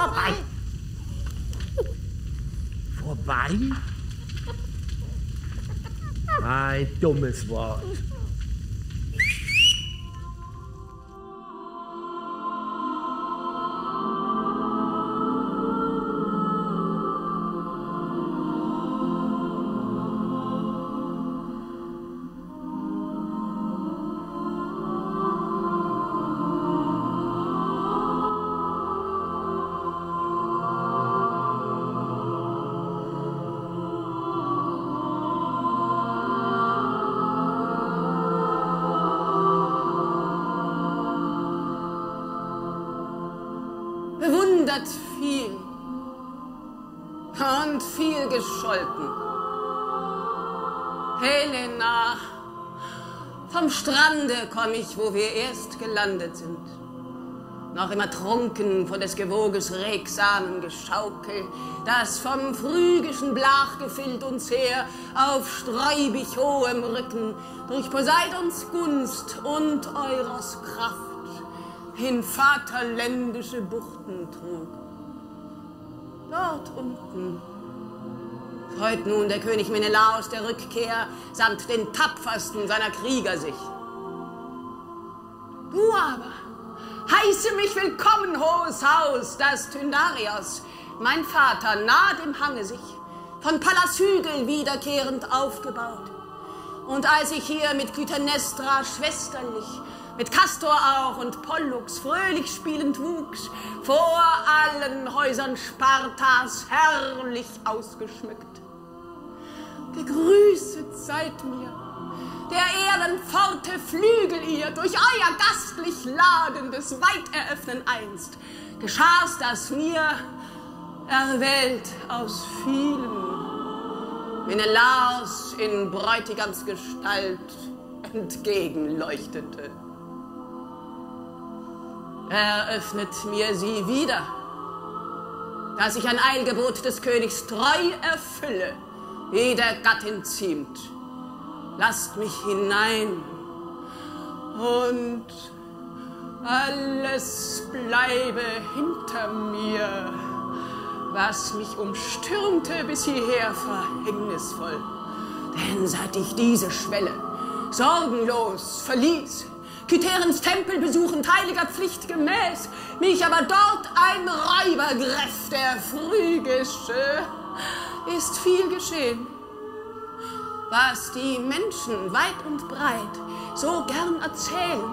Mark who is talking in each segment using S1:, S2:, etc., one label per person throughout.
S1: vorbei. Vorbei? Ein dummes Wort.
S2: Viel gescholten. Helena, vom Strande komm ich, wo wir erst gelandet sind. Noch immer trunken von des Gewoges regsamen Geschaukel, das vom phrygischen Blachgefild uns her auf sträubig hohem Rücken durch Poseidons Gunst und Euros Kraft in vaterländische Buchten trug. Dort unten freut nun der König Menelaos der Rückkehr samt den tapfersten seiner Krieger sich. Du aber, heiße mich willkommen, hohes Haus, das Tyndarios, mein Vater, nah dem Hange sich, von Pallas Hügel wiederkehrend aufgebaut. Und als ich hier mit Kytanestra schwesterlich mit Castor auch und Pollux fröhlich spielend wuchs, vor allen Häusern Spartas herrlich ausgeschmückt. Gegrüßet seid mir, der Erden Pforte Flügel ihr, durch euer gastlich ladendes weit eröffnen einst, geschah's das mir, erwählt aus vielen, Menelaos in Bräutigams Gestalt entgegenleuchtete. Eröffnet mir sie wieder, dass ich ein Eilgebot des Königs treu erfülle, wie der Gattin ziemt. Lasst mich hinein und alles bleibe hinter mir, was mich umstürmte bis hierher verhängnisvoll. Denn seit ich diese Schwelle sorgenlos verließ, Kytherens Tempel besuchend heiliger Pflicht gemäß, mich aber dort ein Räuber greff, der phrygische, ist viel geschehen. Was die Menschen weit und breit so gern erzählen,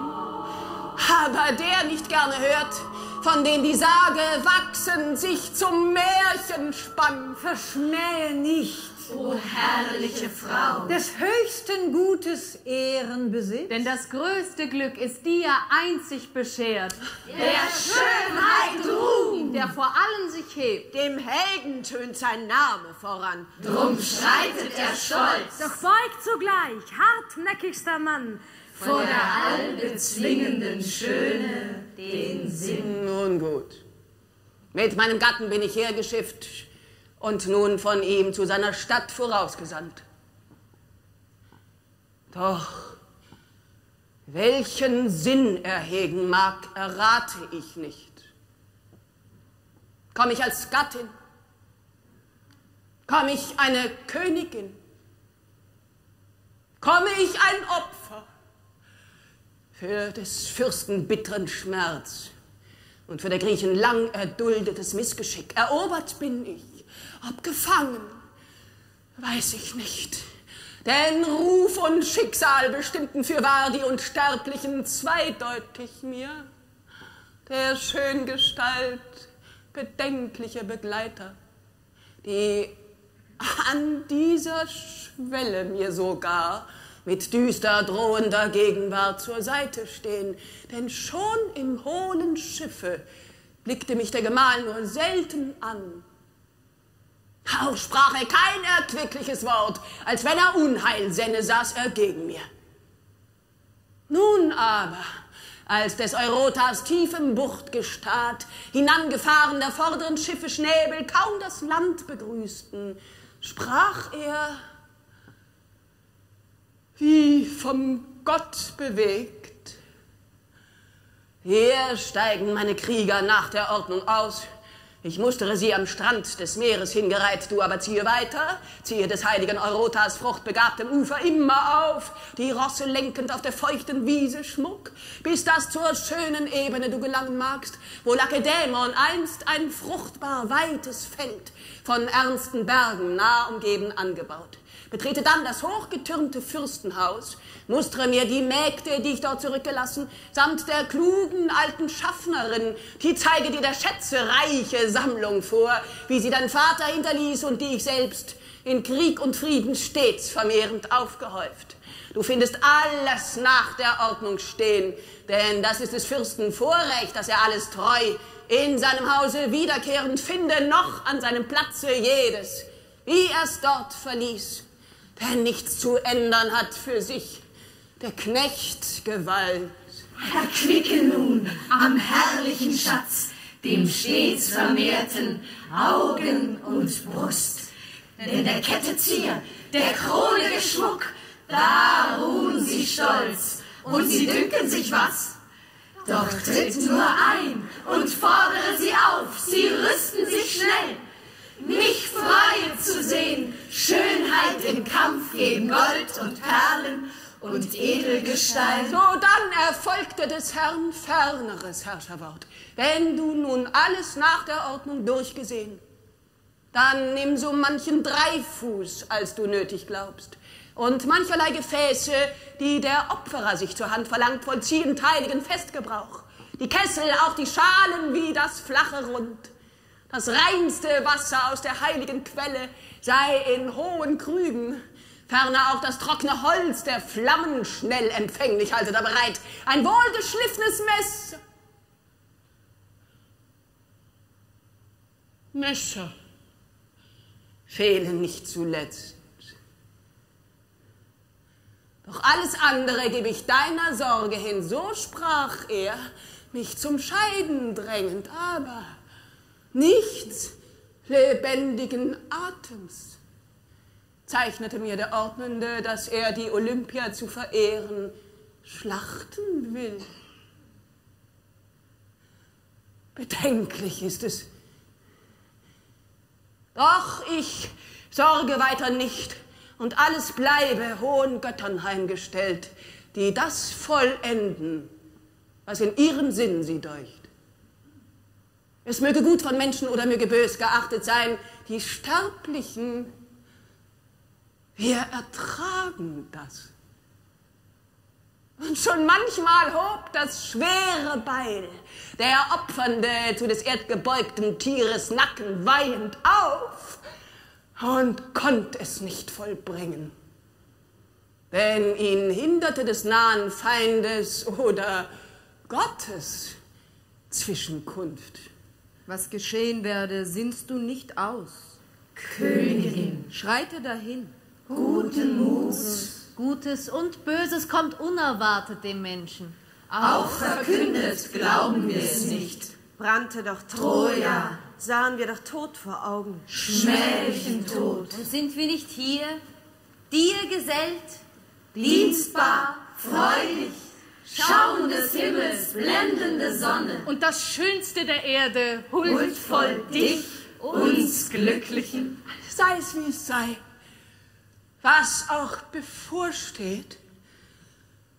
S2: aber der nicht gerne hört, von dem die Sage wachsen, sich zum Märchen spann.
S3: Verschmähe nicht
S4: O herrliche Frau,
S3: des höchsten Gutes Ehrenbesitz.
S5: Denn das größte Glück ist dir einzig beschert,
S4: der Schönheit Ruhm,
S5: der vor allen sich hebt.
S6: Dem Helden tönt sein Name voran.
S4: Drum schreitet er stolz.
S7: Doch beugt zugleich hartnäckigster Mann
S4: vor der allbezwingenden Schöne den Sinn.
S2: Nun gut. Mit meinem Gatten bin ich hergeschifft und nun von ihm zu seiner Stadt vorausgesandt. Doch welchen Sinn er hegen mag, errate ich nicht. Komm ich als Gattin? Komm ich eine Königin? Komme ich ein Opfer für des Fürsten bitteren Schmerz und für der Griechen lang erduldetes Missgeschick? Erobert bin ich ob gefangen, weiß ich nicht. Denn Ruf und Schicksal bestimmten für wahr die Unsterblichen zweideutig mir. Der Schöngestalt bedenkliche Begleiter, die an dieser Schwelle mir sogar mit düster drohender Gegenwart zur Seite stehen. Denn schon im hohlen Schiffe blickte mich der Gemahl nur selten an auch sprach er kein erquickliches Wort, als wenn er Unheil senne, saß er gegen mir. Nun aber, als des Eurotas tiefem Buchtgestad hinangefahren der vorderen Schiffe Schnäbel kaum das Land begrüßten, sprach er, wie vom Gott bewegt. Hier steigen meine Krieger nach der Ordnung aus, Ich mustere sie am Strand des Meeres hingereiht, du aber ziehe weiter, ziehe des heiligen Eurotas fruchtbegabtem Ufer immer auf, die Rosse lenkend auf der feuchten Wiese Schmuck, bis das zur schönen Ebene du gelangen magst, wo Lakedämon einst ein fruchtbar weites Feld von ernsten Bergen nah umgeben angebaut. Betrete dann das hochgetürmte Fürstenhaus, mustere mir die Mägde, die ich dort zurückgelassen, samt der klugen alten Schaffnerin, die zeige dir der Schätze reiche Sammlung vor, wie sie dein Vater hinterließ und die ich selbst in Krieg und Frieden stets vermehrend aufgehäuft. Du findest alles nach der Ordnung stehen, denn das ist des Fürsten Vorrecht, dass er alles treu in seinem Hause wiederkehrend finde, noch an seinem Platze jedes, wie er es dort verließ, der nichts zu ändern hat für sich der Knecht Gewalt.
S4: Erquicke nun am herrlichen Schatz, dem stets vermehrten Augen und Brust. Denn der Kette Zier, der Krone Geschmuck, da ruhen sie stolz und sie dünken sich was. Doch tritt nur ein und fordere sie auf, sie rüsten sich schnell. Mich freue zu sehen, Schönheit im Kampf gegen Gold und Perlen und Edelgestein.
S2: So, dann erfolgte des Herrn ferneres Herrscherwort. Wenn du nun alles nach der Ordnung durchgesehen, dann nimm so manchen Dreifuß, als du nötig glaubst, und mancherlei Gefäße, die der Opferer sich zur Hand verlangt, vollziehen teiligen Festgebrauch. Die Kessel, auch die Schalen wie das flache Rund. Das reinste Wasser aus der heiligen Quelle sei in hohen Krügen, Ferner auch das trockene Holz der Flammen schnell empfänglich halte da bereit. Ein wohlgeschliffenes Messer. Messer fehlen nicht zuletzt. Doch alles andere gebe ich deiner Sorge hin, so sprach er, mich zum Scheiden drängend, aber nichts lebendigen Atems zeichnete mir der Ordnende, dass er die Olympia zu verehren schlachten will. Bedenklich ist es. Doch ich sorge weiter nicht und alles bleibe hohen Göttern heimgestellt, die das vollenden, was in ihrem Sinn sie deucht. Es möge gut von Menschen oder möge bös geachtet sein, die Sterblichen wir ertragen das. Und schon manchmal hob das schwere Beil der Opfernde zu des erdgebeugten Tieres Nacken weihend auf und konnte es nicht vollbringen. Denn ihn hinderte des nahen Feindes oder Gottes Zwischenkunft.
S8: Was geschehen werde, sinnst du nicht aus.
S4: Königin,
S8: schreite dahin
S4: guten Muts.
S5: Gutes und Böses kommt unerwartet dem Menschen.
S4: Auch verkündet glauben wir es nicht.
S6: Brannte doch
S4: Troja,
S6: sahen wir doch Tod vor Augen.
S4: Schmählichen Tod.
S5: Und sind wir nicht hier, dir gesellt,
S4: dienstbar, freudig, Schauen des Himmels, blendende Sonne.
S5: Und das Schönste der Erde,
S4: huldvoll dich, uns Glücklichen.
S2: Sei es wie es sei was auch bevorsteht.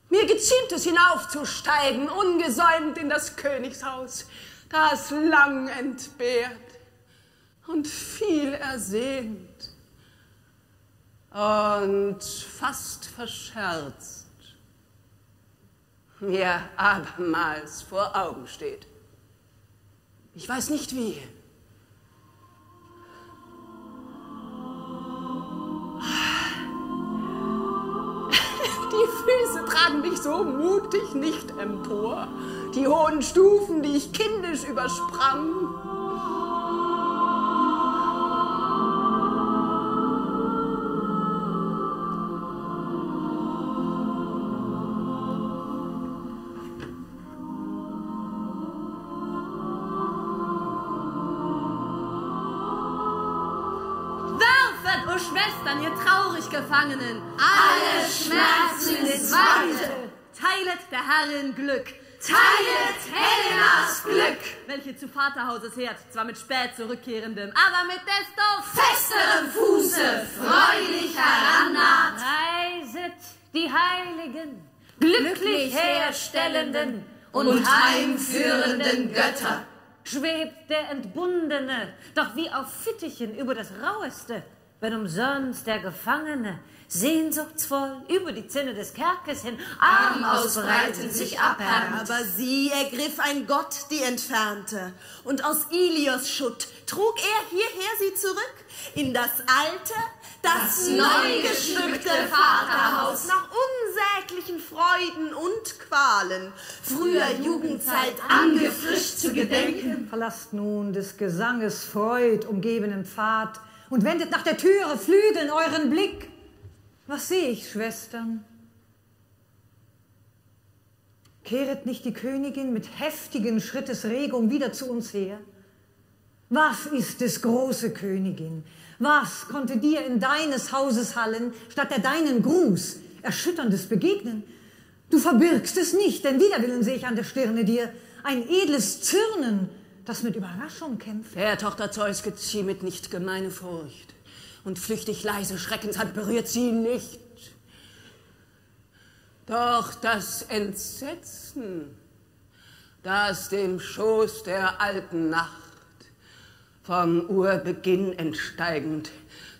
S2: Mir geziemt es hinaufzusteigen, ungesäumt in das Königshaus, das lang entbehrt und viel ersehnt und fast verscherzt mir abermals vor Augen steht. Ich weiß nicht wie. Die Füße tragen mich so mutig nicht empor. Die hohen Stufen, die ich kindisch übersprang.
S5: Schwestern, ihr traurig Gefangenen,
S4: alle Schmerzen des Weite,
S5: teilet der Herrin Glück,
S4: teilet Helenas Glück.
S8: Welche zu Vaterhauses herd, zwar mit spät zurückkehrendem, aber mit desto
S4: festerem Fuße freudig herannaht.
S7: Reiset die Heiligen, glücklich herstellenden
S4: und heimführenden Götter.
S7: Schwebt der Entbundene, doch wie auf Fittichen über das Raueste, wenn umsonst der Gefangene sehnsuchtsvoll über die Zinne des Kerkes hin
S4: Arm ausbreiten sich abhärmt.
S6: Aber sie ergriff ein Gott die Entfernte, und aus Ilios Schutt trug er hierher sie zurück, in das alte, das,
S4: Das neu geschmückte Vaterhaus.
S6: nach unsäglichen Freuden und Qualen, früher Jugendzeit
S4: angefrischt zu gedenken.
S3: Verlasst nun des Gesanges Freud umgebenen Pfad und wendet nach der Türe Flügeln euren Blick. Was sehe ich, Schwestern? Kehret nicht die Königin mit heftigen Schrittes Regung wieder zu uns her? Was ist des große Königin? Was konnte dir in deines Hauses Hallen statt der deinen Gruß erschütterndes begegnen? Du verbirgst es nicht, denn Widerwillen sehe ich an der Stirne dir, ein edles Zürnen, das mit Überraschung kämpft.
S2: Der Tochter Zeus geziemet nicht gemeine Furcht, und flüchtig leise Schreckenshand berührt sie nicht. Doch das Entsetzen, das dem Schoß der alten Nacht vom Urbeginn entsteigend,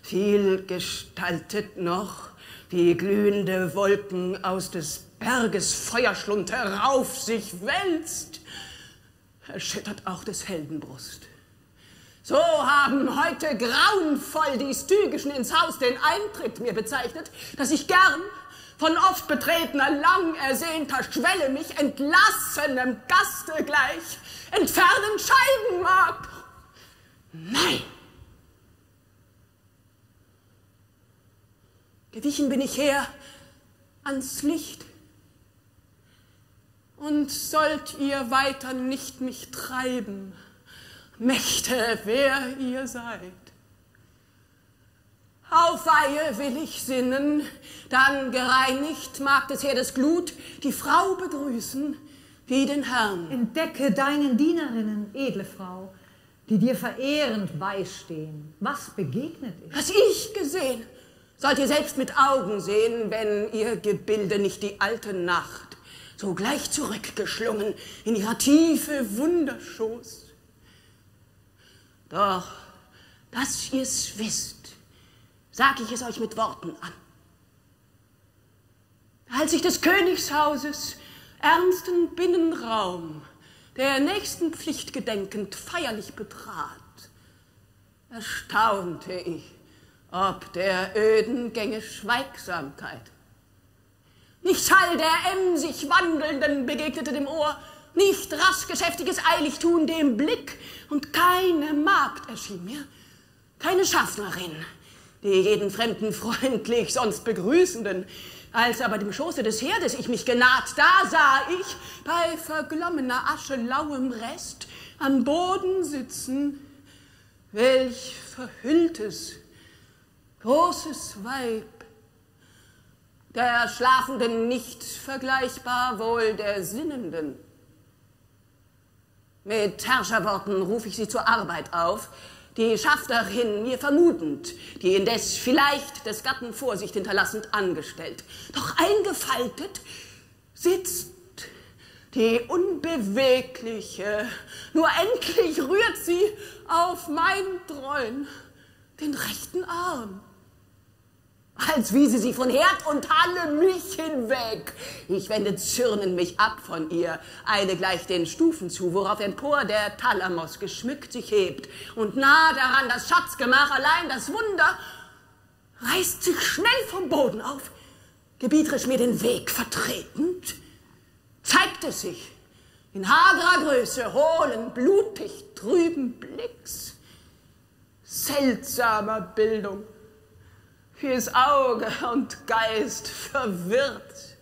S2: viel gestaltet noch, wie glühende Wolken aus des Berges Feuerschlund herauf sich wälzt, erschüttert auch des Helden Brust. So haben heute grauenvoll die Stygischen ins Haus den Eintritt mir bezeichnet, dass ich gern von oft betretener, lang ersehnter Schwelle mich entlassenem Gaste gleich entfernen scheiden mag. Nein! Gewichen bin ich her ans Licht. Und sollt ihr weiter nicht mich treiben, Mächte, wer ihr seid. Auf Weihe will ich sinnen, dann gereinigt mag des Herdes Glut die Frau begrüßen wie den Herrn.
S3: Entdecke deinen Dienerinnen, edle Frau, die dir verehrend beistehen. Was begegnet ist?
S2: Was ich gesehen, sollt ihr selbst mit Augen sehen, wenn ihr Gebilde nicht die alte Nacht so gleich zurückgeschlungen in ihrer tiefe Wunderschoß. Doch, dass ihr's wisst, sag ich es euch mit Worten an. Als ich des Königshauses ernsten Binnenraum der nächsten Pflicht gedenkend feierlich betrat, erstaunte ich ob der öden Gänge Schweigsamkeit. Nicht Schall der emsig Wandelnden begegnete dem Ohr, nicht rasch geschäftiges Eiligtun dem Blick, und keine Magd erschien mir, keine Schaffnerin, die jeden fremden freundlich sonst begrüßenden, als aber dem Schoße des Herdes ich mich genaht, da sah ich bei verglommener Asche lauem Rest am Boden sitzen, welch verhülltes, großes Weib, der Schlafenden nicht vergleichbar wohl der Sinnenden. Mit Herrscherworten ruf ich sie zur Arbeit auf, die Schafterin mir vermutend, die indes vielleicht des Gatten Vorsicht hinterlassend angestellt. Doch eingefaltet sitzt die unbewegliche, nur endlich rührt sie auf mein Dreun den rechten Arm als wiese sie von Herd und Halle mich hinweg. Ich wende zürnend mich ab von ihr, eile gleich den Stufen zu, worauf empor der Thalamus geschmückt sich hebt, und nah daran das Schatzgemach allein das Wunder reißt sich schnell vom Boden auf, gebieterisch mir den Weg vertretend, zeigt es sich. In hagerer Größe, hohlen, blutig, trüben Blicks, seltsamer Bildung, fürs Auge und Geist verwirrt.